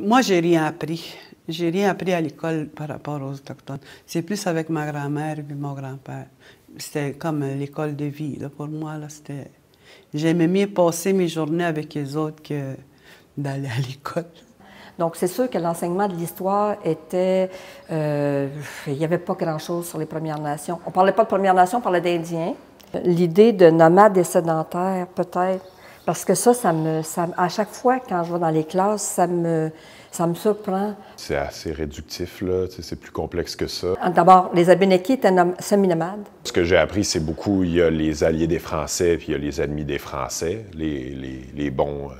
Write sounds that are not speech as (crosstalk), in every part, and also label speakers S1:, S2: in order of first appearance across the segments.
S1: Moi, j'ai rien appris. J'ai rien appris à l'école par rapport aux Autochtones. C'est plus avec ma grand-mère et mon grand-père. C'était comme l'école de vie. Pour moi, c'était... J'aimais mieux passer mes journées avec les autres que d'aller à l'école.
S2: Donc, c'est sûr que l'enseignement de l'histoire était... Euh, il n'y avait pas grand-chose sur les Premières Nations. On ne parlait pas de Premières Nations, on parlait d'Indiens. L'idée de nomade et sédentaire, peut-être, parce que ça, ça me, ça, à chaque fois quand je vais dans les classes, ça me, ça me surprend.
S3: C'est assez réductif, là. C'est plus complexe que ça.
S2: D'abord, les Abénakis étaient semi-nomades.
S3: Ce que j'ai appris, c'est beaucoup, il y a les alliés des Français, puis il y a les ennemis des Français, les, les, les bons... Euh,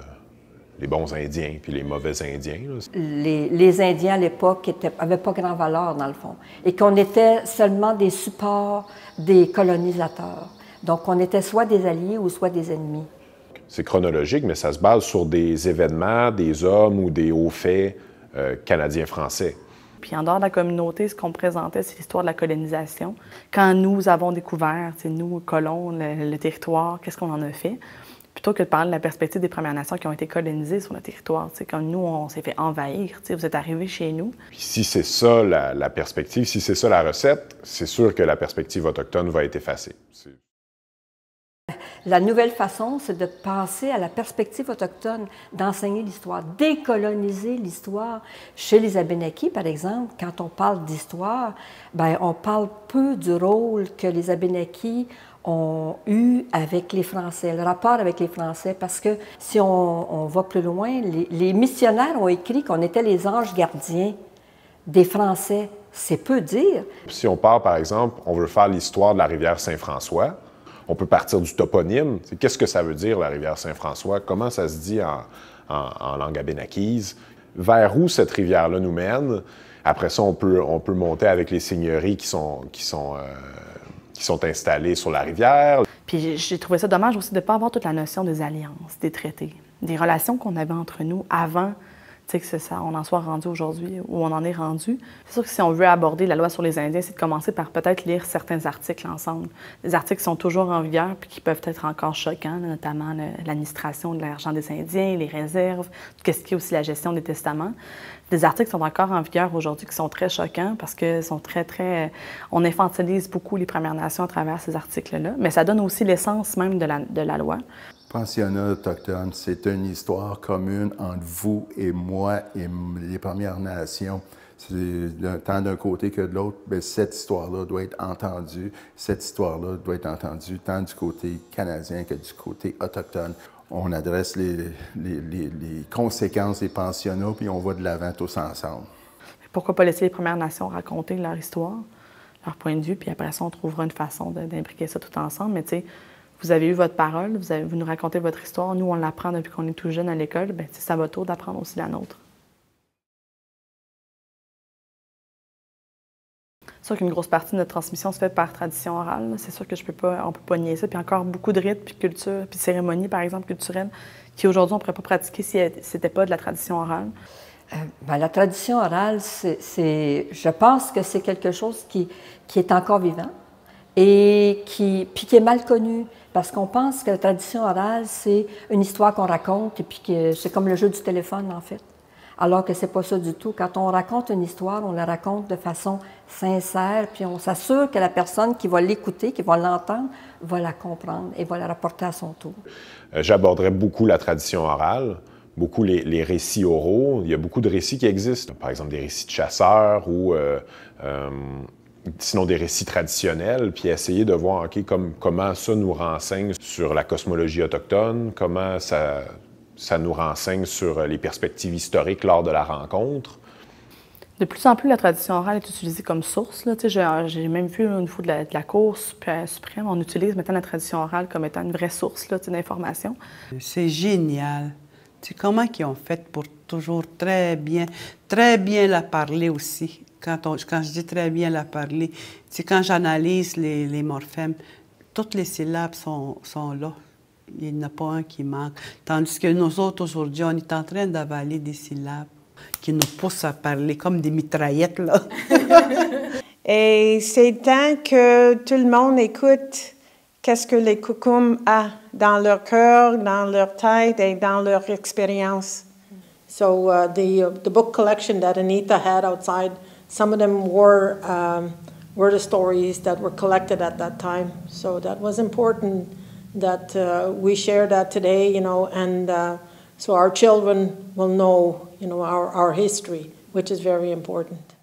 S3: les bons Indiens puis les mauvais Indiens.
S2: Les, les, Indiens à l'époque n'avaient pas grand valeur, dans le fond, et qu'on était seulement des supports des colonisateurs. Donc, on était soit des alliés ou soit des ennemis
S3: c'est chronologique, mais ça se base sur des événements, des hommes ou des hauts faits euh, canadiens-français.
S4: Puis en dehors de la communauté, ce qu'on présentait, c'est l'histoire de la colonisation. Quand nous avons découvert, nous, colons, le, territoire, qu'est-ce qu'on en a fait? Plutôt que de parler de la perspective des Premières Nations qui ont été colonisées sur le territoire. Quand nous, on s'est fait envahir, vous êtes arrivés chez nous.
S3: Puis si c'est ça la, la, perspective, si c'est ça la recette, c'est sûr que la perspective autochtone va être effacée.
S2: La nouvelle façon, c'est de passer à la perspective autochtone, d'enseigner l'histoire, décoloniser l'histoire. Chez les Abénakis, par exemple, quand on parle d'histoire, ben, on parle peu du rôle que les Abénakis ont eu avec les Français, le rapport avec les Français, parce que si on, va plus loin, les, missionnaires ont écrit qu'on était les anges gardiens des Français. C'est peu dire.
S3: Si on part, par exemple, on veut faire l'histoire de la rivière Saint-François, on peut partir du toponyme. Qu'est-ce que ça veut dire, la rivière Saint-François? Comment ça se dit en, langue abénakise? Vers où cette rivière-là nous mène? Après ça, on peut, on peut monter avec les seigneuries qui sont, qui sont, euh, qui sont installées sur la rivière.
S4: Puis j'ai trouvé ça dommage aussi de ne pas avoir toute la notion des alliances, des traités, des relations qu'on avait entre nous avant que ça, on en soit rendu aujourd'hui ou on en est rendu. C'est sûr que si on veut aborder la loi sur les Indiens, c'est de commencer par peut-être lire certains articles ensemble. Des articles qui sont toujours en vigueur puis qui peuvent être encore choquants, notamment l'administration de l'argent des Indiens, les réserves, qu'est-ce qui est aussi la gestion des testaments. Des articles sont encore en vigueur aujourd'hui qui sont très choquants parce que sont très, très... On infantilise beaucoup les Premières Nations à travers ces articles-là, mais ça donne aussi l'essence même de la, de la loi
S5: pensionnat autochtone, c'est une histoire commune entre vous et moi et les Premières Nations. Tant d'un côté que de l'autre, mais cette histoire-là doit être entendue. Cette histoire-là doit être entendue tant du côté canadien que du côté autochtone. On adresse les, conséquences des pensionnats, puis on va de l'avant tous ensemble.
S4: Pourquoi pas laisser les Premières Nations raconter leur histoire, leur point de vue, puis après ça, on trouvera une façon d'imbriquer ça tout ensemble. Mais tu sais, vous avez eu votre parole, vous, nous racontez votre histoire, nous, on l'apprend depuis qu'on est tout jeune à l'école, bien, c'est à votre tour d'apprendre aussi la nôtre. C'est sûr qu'une grosse partie de notre transmission se fait par tradition orale. C'est sûr que je peux pas, on peut pas nier ça. Puis encore beaucoup de rites, puis culture, puis cérémonies, par exemple, culturelles, qui aujourd'hui on pourrait pas pratiquer si c'était pas de la tradition orale.
S2: Euh, ben, la tradition orale, c'est, je pense que c'est quelque chose qui est encore vivant et qui, puis qui est mal connu. Parce qu'on pense que la tradition orale, c'est une histoire qu'on raconte et puis que c'est comme le jeu du téléphone, en fait. Alors que c'est pas ça du tout. Quand on raconte une histoire, on la raconte de façon sincère, puis on s'assure que la personne qui va l'écouter, qui va l'entendre, va la comprendre et va la rapporter à son tour.
S3: Euh, j'aborderai beaucoup la tradition orale, beaucoup les, récits oraux. Il y a beaucoup de récits qui existent, par exemple des récits de chasseurs ou euh, euh, sinon des récits traditionnels, puis essayer de voir ok comme, comment ça nous renseigne sur la cosmologie autochtone, comment ça, ça nous renseigne sur les perspectives historiques lors de la rencontre.
S4: De plus en plus, la tradition orale est utilisée comme source. J'ai même vu au niveau de la, de la Cour suprême, on utilise maintenant la tradition orale comme étant une vraie source d'information.
S1: C'est génial. Tu comment ils ont fait pour toujours très bien, très bien la parler aussi? Quand, je dis très bien la parler, c'est quand j'analyse les, morphèmes, toutes les syllabes sont, là. Il n'y en a pas un qui manque. Tandis que nous autres, aujourd'hui, on est en train d'avaler des syllabes qui nous poussent à parler comme des mitraillettes, là. (laughs)
S6: Et c'est temps que tout le monde écoute qu'est-ce que les coucoums a dans leur cœur, dans leur tête et dans leur expérience. So uh, the uh, the book collection that Anita had outside, some of them were um, were the stories that were collected at that time. So that was important that uh, we share that today, you know, and uh, so our children will know, you know, our, our history, which is very important.